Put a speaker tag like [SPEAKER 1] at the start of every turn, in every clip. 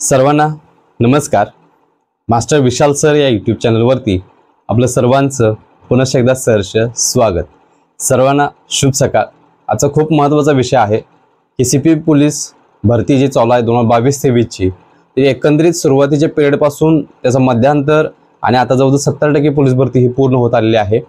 [SPEAKER 1] सर्वांना नमस्कार. Master Vishal sir या यूट्यूब चॅनलवरती आपलं सर्वांचं पुनश्च एकदा सहर्ष स्वागत. सर्वांना शुभ सकाळ. आजचा खूप महत्त्वाचा विषय आहे की सी पी पोलीस भरती जी चालू आहे दोन हजार बावीस तेवीसची ती एकंदरीत सुरुवातीच्या पिरियडपासून त्याचं मध्यांतर आणि आता जवळजवळ सत्तर टक्के पोलीस भरती ही पूर्ण होत आलेली आहे.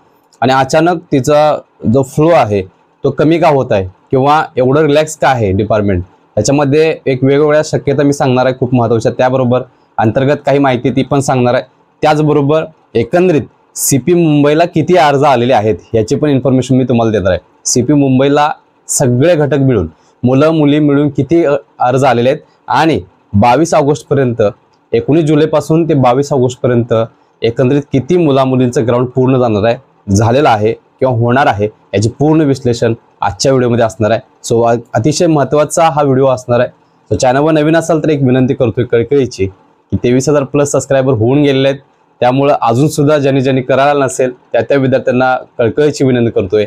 [SPEAKER 1] आणि अचानक तिचा जो फ्लो आहे तो कमी का होत आहे? किंवा एवढं रिलॅक्स का आहे डिपार्टमेंट याच्यामध्ये एक वेगवेगळ्या शक्यता मी सांगणार आहे खूप महत्त्वाच्या. त्याबरोबर अंतर्गत काही माहिती ती पण सांगणार आहे. त्याचबरोबर एकंदरीत सी पी मुंबईला किती अर्ज आलेले आहेत याची पण इन्फॉर्मेशन मी तुम्हाला देणार आहे. सी पी मुंबईला सगळे घटक मिळून मुलं मुली मिळून किती अर्ज आलेले आहेत आणि बावीस ऑगस्टपर्यंत एकोणीस जुलैपासून ते बावीस ऑगस्टपर्यंत एकंदरीत किती मुलामुलींचं ग्राउंड पूर्ण जाणार आहे झालेलं आहे किंवा होणार आहे याचे पूर्ण विश्लेषण आजच्या व्हिडिओमध्ये असणार आहे. सो अतिशय महत्त्वाचा हा व्हिडिओ असणार आहे. सो चॅनलवर नवीन असाल तर एक विनंती करतोय कळकळीची की तेवीस हजार प्लस सबस्क्रायबर होऊन गेलेले आहेत. त्यामुळं अजून सुद्धा ज्यांनी ज्यांनी करायला नसेल त्या त्या विद्यार्थ्यांना कळकळीची विनंती करतोय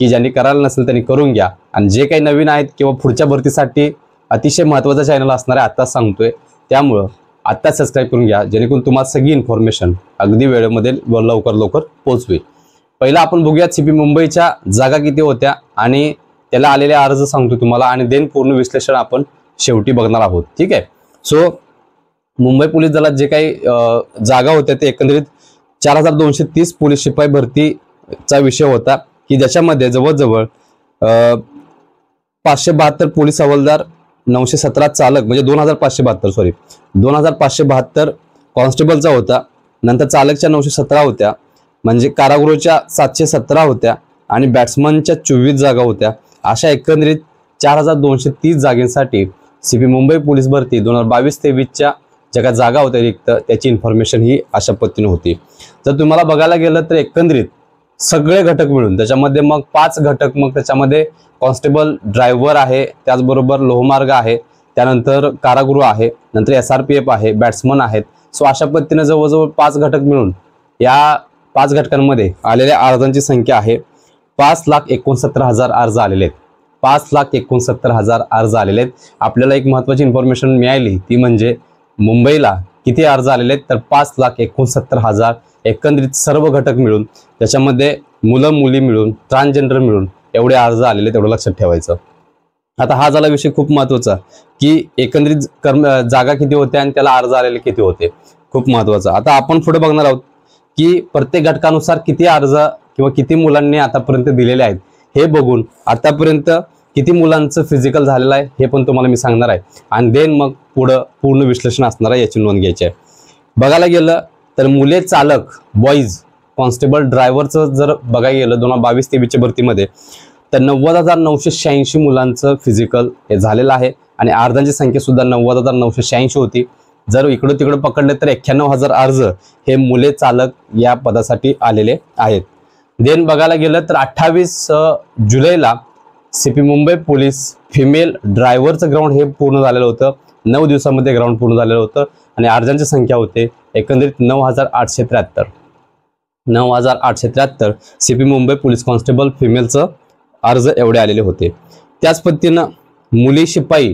[SPEAKER 1] की ज्यांनी करायला नसेल त्यांनी करून घ्या. आणि जे काही नवीन आहेत किंवा पुढच्या भरतीसाठी अतिशय महत्त्वाचा चॅनल असणार आहे आत्ताच सांगतोय. त्यामुळं आत्ताच सबस्क्राईब करून घ्या जेणेकरून तुम्हाला सगळी इन्फॉर्मेशन अगदी वेळेमध्ये व लवकर लवकर पोहोचवेल. पहिला आपण बघूयात सीपी मुंबईच्या जागा किती होत्या आणि त्याला आलेले अर्ज सांगतो तुम्हाला आणि देन पूर्ण विश्लेषण आपण शेवटी बघणार आहोत. ठीक आहे? सो मुंबई पोलीस दलात जे काही जागा होत्या ते एकंदरीत चार हजार दोनशे तीस पोलीस शिपाई भरतीचा विषय होता की ज्याच्यामध्ये जवळजवळ पाचशे बहात्तर पोलीस हवालदार नऊशे सतरा चालक म्हणजे दोन हजार पाचशे बहात्तर सॉरी दोन हजार पाचशे बहात्तर कॉन्स्टेबलचा होता. नंतर चालकच्या नऊशे सतरा होत्या. म्हणजे कारागृहच्या सातशे सतरा होत्या आणि बॅट्समनच्या चोवीस जागा होत्या. अशा एकंदरीत चार हजार दोनशे तीस जागेसाठी सी पी मुंबई पोलीस भरती दोन हजार बावीस तेवीसच्या ज्या काही जागा होत्या रिक्त त्याची इन्फॉर्मेशन ही अशा पद्धतीने होती. जर तुम्हाला बघायला गेलं तर एकंदरीत सगळे घटक मिळून त्याच्यामध्ये मग पाच घटक मग त्याच्यामध्ये कॉन्स्टेबल ड्रायव्हर आहे त्याचबरोबर लोहमार्ग आहे त्यानंतर कारागृह आहे नंतर एस आर पी एफ आहे बॅट्समन आहेत. सो अशा पद्धतीने जवळजवळ पाच घटक मिळून या पाच घटकांमध्ये आलेल्या अर्जांची संख्या आहे. पाच लाख एकोणसत्तर हजार अर्ज आलेले आहेत. पाच लाख एकोणसत्तर हजार अर्ज आलेले आहेत. आपल्याला एक महत्त्वाची इन्फॉर्मेशन मिळाली ती म्हणजे मुंबईला किती अर्ज आलेले आहेत तर पाच लाख एकोणसत्तर हजार एकंदरीत सर्व घटक मिळून त्याच्यामध्ये मुलं मुली मिळून ट्रान्सजेंडर मिळून एवढे अर्ज आलेले आहेत, एवढं लक्षात ठेवायचं. आता हा झाला विषय खूप महत्त्वाचा की एकंदरीत कर्म जागा किती होत्या आणि त्याला अर्ज आलेले किती होते. खूप महत्त्वाचा. आता आपण पुढे बघणार आहोत की प्रत्येक घटकानुसार किती अर्ज किंवा किती मुलांनी आतापर्यंत दिलेले आहेत हे बघून आतापर्यंत किती मुलांचं फिजिकल झालेलं आहे हे पण तुम्हाला मी सांगणार आहे. आणि देन मग पुढं पूर्ण विश्लेषण असणार आहे याची नोंद घ्यायची आहे. बघायला गेलं तर मुले चालक बॉईज कॉन्स्टेबल ड्रायव्हरचं जर बघायला गेलं दोन हजार बावीस तेवीसच्या भरतीमध्ये तर नव्वद हजार नऊशे शहाऐंशी मुलांचं फिजिकल हे झालेलं आहे. आणि अर्जांची संख्या सुद्धा नव्वद हजार नऊशे शहाऐंशी होती. जर इकडं तिकडं पकडले तर एक्क्याण्णव हजार अर्ज हे मुले चालक या पदासाठी आलेले आहेत. देन बघायला गेलं तर अठ्ठावीस जुलैला C P Mumbai police female ड्रायव्हरचं ग्राउंड हे पूर्ण झालेलं होतं. नऊ दिवसामध्ये ग्राउंड पूर्ण झालेलं होतं आणि अर्जांची संख्या होते एकंदरीत नऊ हजार आठशे त्र्याहत्तर. नऊ हजार आठशे त्र्याहत्तर C P Mumbai police constable फिमेलचं अर्ज एवढे आलेले होते. त्याच पद्धतीनं मुली शिपाई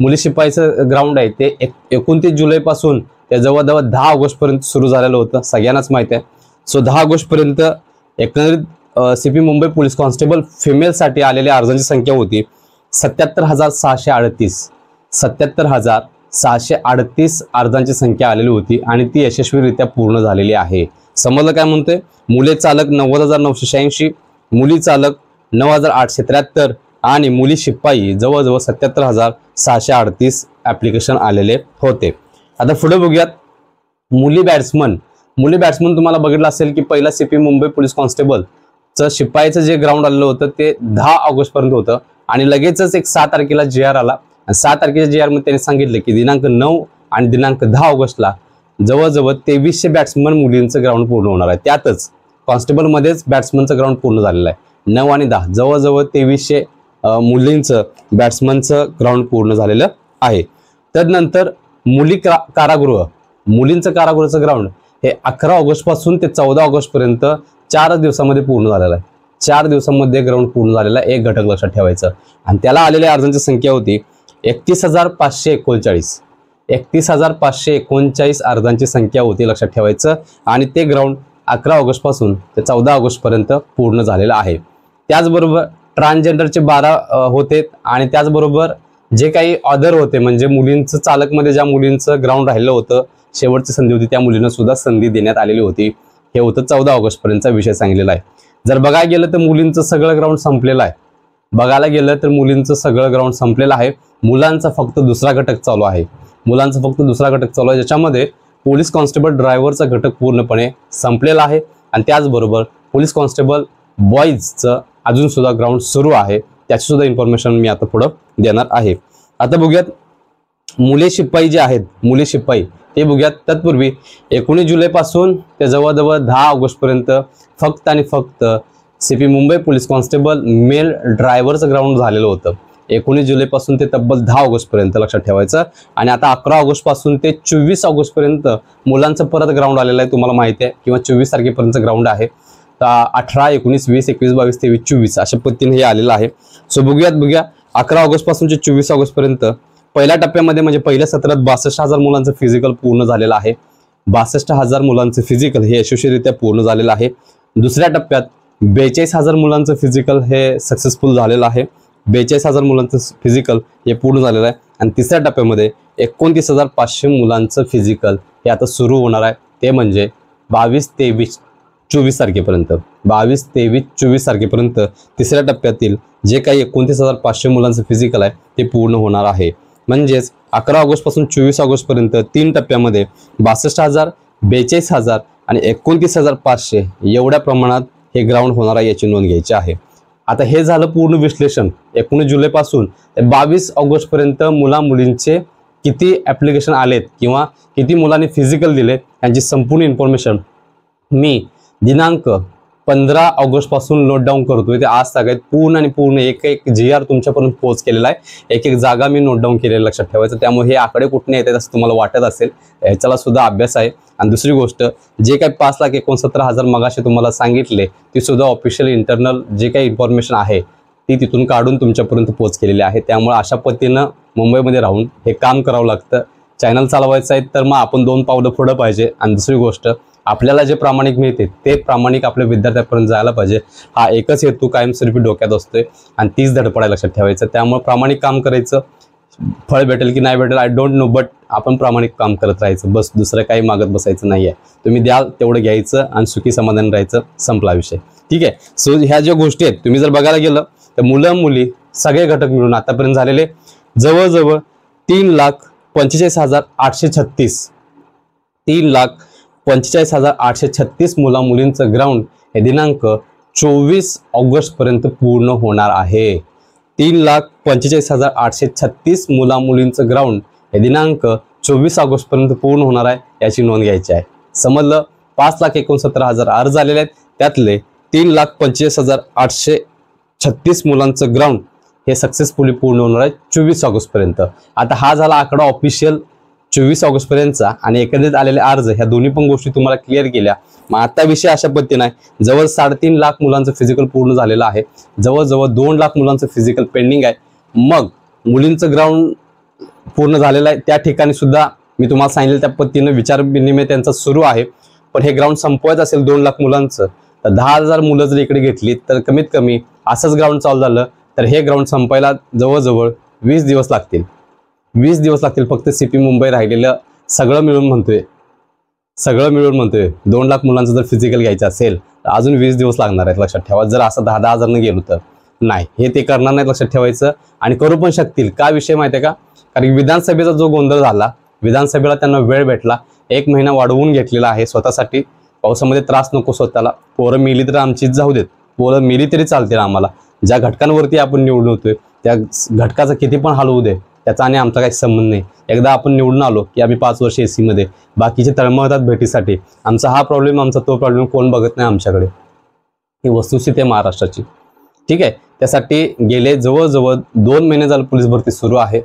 [SPEAKER 1] मुली शिपाईचं ग्राउंड आहे ते एक एकोणतीस जुलैपासून ते जवळजवळ दहा ऑगस्टपर्यंत सुरू झालेलं होतं. सगळ्यांनाच माहीत आहे. सो दहा ऑगस्टपर्यंत एकंदरीत C P Mumbai police constable फिमेलसाठी आलेल्या अर्जांची संख्या होती सत्याहत्तर हजार सहाशे अडतीस. सत्याहत्तर हजार सहाशे अडतीस अर्जांची संख्या आलेली होती आणि ती यशस्वीरित्या पूर्ण झालेली आहे. समजलं काय म्हणतोय? मुले चालक नव्वद हजार नऊशे शहाऐंशी मुली चालक नऊ हजार आठशे त्र्याहत्तर आणि मुली शिपाई जवळजवळ सत्याहत्तर हजार सहाशे अडतीस ॲप्लिकेशन आलेले होते. आता पुढे बघूयात. मुली बॅट्समन मुली बॅट्समन तुम्हाला बघितलं असेल की पहिला सी पी मुंबई पोलीस कॉन्स्टेबलचं शिपाईचं जे ग्राउंड आलेलं होतं ते दहा ऑगस्टपर्यंत होतं. आणि लगेचच एक सात तारखेला जे आर आला. आणि सात तारखेच्या जे आरमध्ये त्यांनी सांगितलं की दिनांक नऊ आणि दिनांक दहा ऑगस्टला जवळजवळ तेवीसशे बॅट्समन मुलींचं ग्राउंड पूर्ण होणार आहे. त्यातच कॉन्स्टेबलमध्येच बॅट्समनचं ग्राउंड पूर्ण झालेलं आहे. नऊ आणि दहा. जवळजवळ तेवीसशे मुलींचं बॅट्समनचं ग्राउंड पूर्ण झालेलं आहे. त्यानंतर मुली क्रा कारागृह मुलींचं कारागृहाचं ग्राउंड हे अकरा ऑगस्टपासून ते चौदा ऑगस्टपर्यंत चार दिवसामध्ये पूर्ण झालेलं आहे. चार दिवसामध्ये ग्राउंड पूर्ण झालेला आहे. एक घटक लक्षात ठेवायचं. आणि त्याला आलेल्या अर्जांची संख्या होती एकतीस हजार पाचशे एकोणचाळीस. एकतीस हजार पाचशे एकोणचाळीस अर्जांची संख्या होती लक्षात ठेवायचं. आणि ते ग्राउंड अकरा ऑगस्टपासून ते चौदा ऑगस्टपर्यंत पूर्ण झालेलं आहे. त्याचबरोबर ट्रान्सजेंडरचे बारा होते आणि त्याचबरोबर जे काही ऑदर होते म्हणजे मुलींचं चालकमध्ये ज्या मुलींचं ग्राउंड राहिलं होतं शेवटची संधी होती त्या मुलींना सुद्धा संधी देण्यात आलेली होती. हे होतं चौदा ऑगस्टपर्यंतचा विषय सांगलेला आहे. जर बघायला गेलं तर मुलींचं सगळं ग्राउंड संपलेलं आहे. बघायला गेलं तर मुलींचं सगळं ग्राउंड संपलेलं आहे. मुलांचा फक्त दुसरा घटक चालू आहे. मुलांचा फक्त दुसरा घटक चालू आहे ज्याच्यामध्ये पोलीस कॉन्स्टेबल ड्रायव्हरचा घटक पूर्णपणे संपलेला आहे. आणि त्याचबरोबर पोलीस कॉन्स्टेबल बॉईजचं अजून सुद्धा ग्राउंड सुरू आहे. त्याची सुद्धा इन्फॉर्मेशन मी आता पुढं देणार आहे. आता बघूयात मुले शिपाई जे आहेत मुले शिपाई ते बघूयात. तत्पूर्वी एकोणीस जुलैपासून ते जवळजवळ दहा ऑगस्टपर्यंत फक्त आणि फक्त C P Mumbai police constable male ड्रायव्हरचं ग्राउंड झालेलं होतं. एकोणीस जुलैपासून ते तब्बल दहा ऑगस्टपर्यंत लक्षात ठेवायचं. आणि आता अकरा ऑगस्टपासून ते चोवीस ऑगस्टपर्यंत मुलांचं परत ग्राउंड आलेलं आहे तुम्हाला माहिती आहे. किंवा चोवीस तारखेपर्यंत ग्राउंड आहे. अठरा एकोणीस वीस एकवीस बावीस तेवीस चोवीस अशा पद्धतीने हे आलेलं आहे. सो बघूयात बघूया अकरा ऑगस्टपासून ते चोवीस ऑगस्टपर्यंत पहिल्या टप्प्यामध्ये म्हणजे पहिल्या सत्रात बासष्ट हजार मुलांचं फिजिकल पूर्ण झालेलं आहे. बासष्ट हजार मुलांचं फिजिकल हे यशस्वीरित्या पूर्ण झालेलं आहे. दुसऱ्या टप्प्यात बेचाळीस हजार मुलांचं फिजिकल हे सक्सेसफुल झालेलं आहे. बेचाळीस हजार मुलांचं फिजिकल हे पूर्ण झालेलं आहे. आणि तिसऱ्या टप्प्यामध्ये एकोणतीस हजार पाचशे मुलांचं फिजिकल हे आता सुरू होणार आहे. ते म्हणजे बावीस तेवीस चोवीस तारखेपर्यंत. बावीस तेवीस चोवीस तारखेपर्यंत तिसऱ्या टप्प्यातील जे काही एकोणतीस हजार पाचशे मुलांचं फिजिकल आहे ते पूर्ण होणार आहे. म्हणजेच अकरा ऑगस्टपासून चोवीस ऑगस्टपर्यंत तीन टप्प्यामध्ये बासष्ट हजार बेचाळीस हजार आणि एकोणतीस हजार पाचशे एवढ्या प्रमाणात हे ग्राउंड होणार आहे याची नोंद घ्यायची आहे. आता हे झालं पूर्ण विश्लेषण. एकोणीस जुलैपासून ते बावीस ऑगस्टपर्यंत मुला मुलींचे किती ॲप्लिकेशन आलेत किंवा किती मुलांनी फिजिकल दिले यांची संपूर्ण इन्फॉर्मेशन मी दिनांक पंधरा ऑगस्टपासून नोट डाऊन करतोय. ते आज सगळ्यात पूर्ण आणि पूर्ण एक एक जी आर तुमच्यापर्यंत पोहोच केलेला आहे. एक एक जागा मी नोट डाऊन केलेलं लक्षात ठेवायचं. त्यामुळे हे आकडे कुठने येतात असं तुम्हाला वाटत असेल ह्याच्याला सुद्धा अभ्यास आहे. आणि दुसरी गोष्ट जे काही पाच लाख एकोणसत्तर हजार मगाशी तुम्हाला सांगितले ती सुद्धा ऑफिशियल इंटरनल जे काही इन्फॉर्मेशन आहे ती तिथून काढून तुमच्यापर्यंत पोच केलेली आहे. त्यामुळे अशा पद्धतीनं मुंबईमध्ये राहून हे काम करावं लागतं. चॅनल चालवायचं आहे तर मग आपण दोन पावलं पुढं पाहिजे. आणि दुसरी गोष्ट आपल्याला जे प्रामाणिक मिळते ते प्रामाणिक आपल्या विद्यार्थ्यापर्यंत जायला पाहिजे. हा एकच हेतू कायमस्वरूपी डोक्यात असतोय आणि तीच धडपडायला लक्षात ठेवायचं. त्यामुळे प्रामाणिक काम करायचं. फळ भेटेल की नाही भेटेल आय डोंट नो बट आपण प्रामाणिक काम करत राहायचं. बस दुसरं काही मागत बसायचं नाही आहे तुम्ही द्याल तेवढं घ्यायचं आणि सुखी समाधान राहायचं. संपला विषय. ठीक आहे? सो ह्या ज्या गोष्टी आहेत तुम्ही जर बघायला गेलं तर मुलं मुली सगळे घटक मिळून आतापर्यंत झालेले जवळजवळ तीन लाख पंचेचाळीस हजार आठशे छत्तीस. तीन लाख पंचेचाळीस हजार आठशे छत्तीस मुला मुलींचं ग्राउंड हे दिनांक चोवीस ऑगस्टपर्यंत पूर्ण होणार आहे. तीन लाख पंचेचाळीस हजार आठशे छत्तीस मुला मुलींचं ग्राउंड हे दिनांक चोवीस ऑगस्टपर्यंत पूर्ण होणार आहे याची नोंद घ्यायची आहे. समजलं? पाच लाख एकोणसत्तर हजार अर्ज आलेले आहेत. त्यातले तीन लाख पंचेचाळीस हजार आठशे छत्तीस मुलांचं ग्राउंड हे सक्सेसफुली पूर्ण होणार आहे चोवीस ऑगस्टपर्यंत. आता हा झाला आकडा ऑफिशियल चोवीस ऑगस्टपर्यंतचा आणि एकंदरीत आलेले अर्ज ह्या दोन्ही पण गोष्टी तुम्हाला क्लिअर केल्या. मग आता विषय अशा पद्धतीने आहे. जवळ साडेतीन लाख मुलांचं फिजिकल पूर्ण झालेलं आहे. जवळजवळ दोन लाख मुलांचं फिजिकल पेंडिंग आहे. मग मुलींचं ग्राउंड पूर्ण झालेलं आहे. त्या ठिकाणी सुद्धा मी तुम्हाला सांगितलं त्या पद्धतीनं विचार विनिमय त्यांचा सुरू आहे. पण हे ग्राउंड संपवायचं असेल दोन लाख मुलांचं तर दहा हजार मुलं जर इकडे घेतली तर कमीत कमी असंच ग्राउंड चालू झालं तर हे ग्राउंड संपायला जवळजवळ वीस दिवस लागतील. वीस दिवस लागतील फक्त सिपी मुंबई राहिलेलं सगळं मिळून म्हणतोय. सगळं मिळून म्हणतोय. दोन लाख मुलांचं जर फिजिकल घ्यायचं असेल तर अजून वीस दिवस लागणार आहेत लक्षात ठेवा. जर असं दहा दहा हजारनं गेलो तर. नाही हे ते करणार नाहीत लक्षात ठेवायचं. आणि करू पण शकतील. का विषय माहिती आहे का? कारण विधानसभेचा जो गोंधळ झाला विधानसभेला त्यांना वेळ भेटला. एक महिना वाढवून घेतलेला आहे स्वतःसाठी. पावसामध्ये त्रास नको स्वतःला. पोरं मिली तर आमचीच जाऊ देत. पोरं मिली तरी चालतील आम्हाला. ज्या घटकांवरती आपण निवडून होतोय त्या घटकाचा किती पण हाल होऊ दे. त्याचा आणि आमचा काही संबंध नाही. एकदा आपण निवडून आलो की आम्ही पाच वर्ष ए सीमध्ये बाकीचे तळमळतात भेटीसाठी. आमचा हा प्रॉब्लेम आमचा तो प्रॉब्लेम कोण बघत नाही आमच्याकडे. ही वस्तुस्थिती आहे महाराष्ट्राची. ठीक आहे? त्यासाठी गेले जवळजवळ दोन महिने झालं पोलीस भरती सुरू आहे.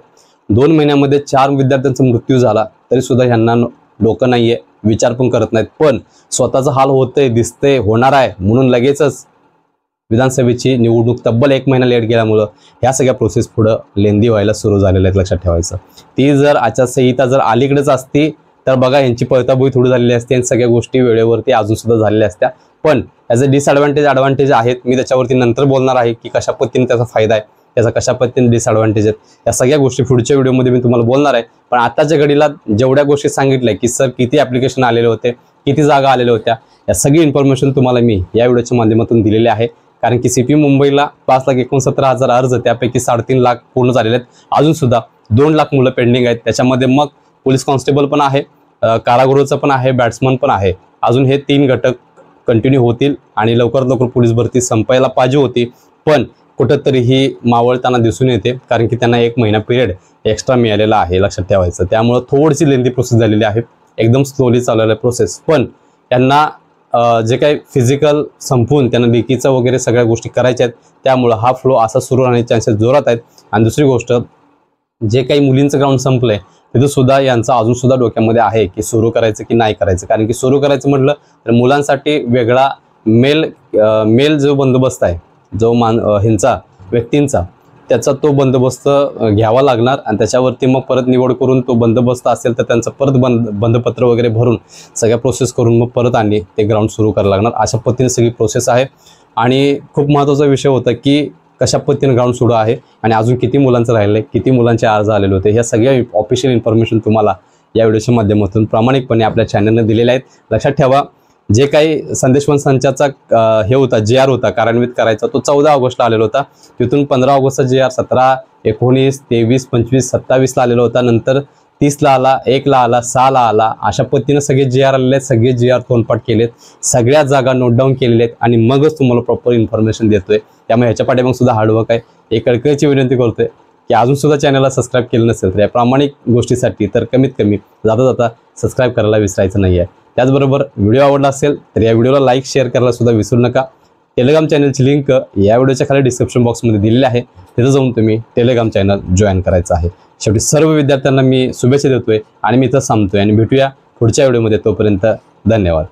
[SPEAKER 1] दोन महिन्यामध्ये चार विद्यार्थ्यांचा मृत्यू झाला तरी सुद्धा ह्यांना न- डोकं आहे विचार पण करत नाहीत. पण स्वतःचा हाल होतंय दिसतंय होणार आहे म्हणून लगेचच विधानसभेची निवडणूक तब्बल एक महिना लेट गेल्यामुळं ह्या सगळ्या प्रोसेस पुढं लेंदी व्हायला सुरू झालेल्या आहेत लक्षात ठेवायचं. ती जर आचारसंहिता जर अलीकडेच असती तर बघा यांची पळताबोई थोडी झालेली असते आणि सगळ्या गोष्टी वेळेवरती अजून सुद्धा झालेल्या असत्या. पण ॲज अ डिसएडव्हान्टेज ॲडव्हान्टेज आहेत. मी त्याच्यावरती नंतर बोलणार आहे की कशा पद्धतीने त्याचा फायदा आहे त्याचा कशा पद्धतीने डिसअडव्हान्टेज आहेत या सगळ्या गोष्टी पुढच्या व्हिडिओमध्ये मी तुम्हाला बोलणार आहे. पण आताच्या घडीला जेवढ्या गोष्टी सांगितल्या की सर किती ॲप्लिकेशन आलेले होते किती जागा आलेल्या होत्या या सगळी इन्फॉर्मेशन तुम्हाला मी या व्हिडिओच्या माध्यमातून दिलेली आहे. कारण की सीपी मुंबईला पाच लाख एकोणसत्तर हजार अर्ज त्यापैकी साडेतीन लाख पूर्ण झालेले आहेत. अजून सुद्धा दोन लाख मुलं पेंडिंग आहेत. त्याच्यामध्ये मग पोलीस कॉन्स्टेबल पण आहे कारागृहचं पण आहे बॅट्समन पण आहे. अजून हे तीन घटक कंटिन्यू होतील आणि लवकरात लवकर पोलीस भरती संपायला पाहिजे होती. पण कुठंतरी ही मावळताना दिसून येते कारण की त्यांना एक महिना पिरियड एक्स्ट्रा मिळालेला आहे लक्षात ठेवायचं. त्यामुळं थोडीशी लेंदी प्रोसेस झालेली आहे. एकदम स्लोली चाललेलं आहे प्रोसेस पण त्यांना जे काही फिजिकल संपवून त्यांना लेखीचं वगैरे सगळ्या गोष्टी करायच्या आहेत त्यामुळं हा फ्लो असा सुरू राहण्याचे चान्सेस जोरात आहेत. आणि दुसरी गोष्ट जे काही मुलींचं ग्राउंड संपलंय तिथं सुद्धा यांचा अजून सुद्धा डोक्यामध्ये आहे की सुरू करायचं की नाही करायचं. कारण की सुरू करायचं म्हटलं तर मुलांसाठी वेगळा मेल मेल जो बंदोबस्त आहे जो मान ह्यांचा व्यक्तींचा त्याचा तो बंदोबस्त घ्यावा लागणार आणि त्याच्यावरती मग परत निवड करून तो बंदोबस्त असेल तर त्यांचं परत बंद बंदपत्र वगैरे भरून सगळ्या प्रोसेस करून मग परत आणि ते ग्राउंड सुरू करायला लागणार. अशा पद्धतीने सगळी प्रोसेस आहे. आणि खूप महत्त्वाचा विषय होता की कशा पद्धतीने ग्राउंड सुरू आहे आणि अजून किती मुलांचं राहिलं आहे किती मुलांचे अर्ज आलेले होते ह्या सगळ्या ऑफिशियल इन्फॉर्मेशन तुम्हाला या व्हिडिओच्या माध्यमातून प्रामाणिकपणे आपल्या चॅनलने दिलेल्या आहेत. लक्षात ठेवा जे काही संदेशवन संचाचा हे होता जे आर होता कार्यान्वित करायचा तो चौदा ऑगस्टला आलेला होता. तिथून पंधरा ऑगस्टचा जे आर सतरा एकोणीस तेवीस पंचवीस सत्तावीसला आलेला होता. नंतर तीसला आला एकला आला सहाला आला. अशा पद्धतीनं सगळे जे आर आलेले आहेत सगळे जे आर तोंडपाठ केलेत. सगळ्या जागा नोट डाऊन केलेल्या आहेत आणि मगच तुम्हाला प्रॉपर इन्फॉर्मेशन देतोय. त्यामुळे ह्याच्या पाठीमाग सुद्धा हार्डवर्क आहे. एक कळकळीची विनंती करतोय की अजून सुद्धा चॅनलला सबस्क्राईब केलं नसेल तर या प्रामाणिक गोष्टीसाठी तर कमीत कमी जाता जाता सबस्क्राईब करायला विसरायचं नाही आहे त्याचबरोबर व्हिडिओ आवडला असेल तर या व्हिडिओला लाईक शेअर करायला सुद्धा विसरू नका. टेलिग्राम चॅनलची लिंक या व्हिडिओच्या खाली डिस्क्रिप्शन बॉक्समध्ये दिलेली आहे. तिथं जाऊन तुम्ही टेलिग्राम चॅनल जॉईन करायचं आहे. शेवटी सर्व विद्यार्थ्यांना मी शुभेच्छा देतोय आणि मी इथं सांगतोय आणि भेटूया पुढच्या व्हिडिओमध्ये तोपर्यंत धन्यवाद.